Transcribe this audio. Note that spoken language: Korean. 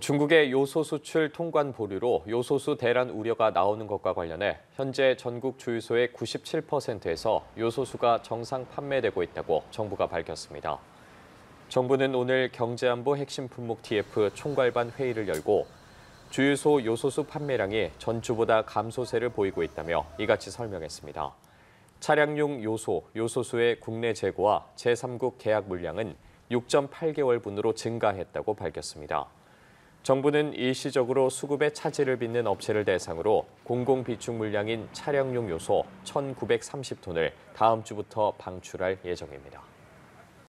중국의 요소 수출 통관 보류로 요소수 대란 우려가 나오는 것과 관련해 현재 전국 주유소의 97%에서 요소수가 정상 판매되고 있다고 정부가 밝혔습니다. 정부는 오늘 경제안보 핵심 품목 TF 총괄반 회의를 열고 주유소 요소수 판매량이 전주보다 감소세를 보이고 있다며 이같이 설명했습니다. 차량용 요소, 요소수의 국내 재고와 제3국 계약 물량은 6.8개월분으로 증가했다고 밝혔습니다. 정부는 일시적으로 수급의 차질을 빚는 업체를 대상으로 공공 비축 물량인 차량용 요소 1,930톤을 다음 주부터 방출할 예정입니다.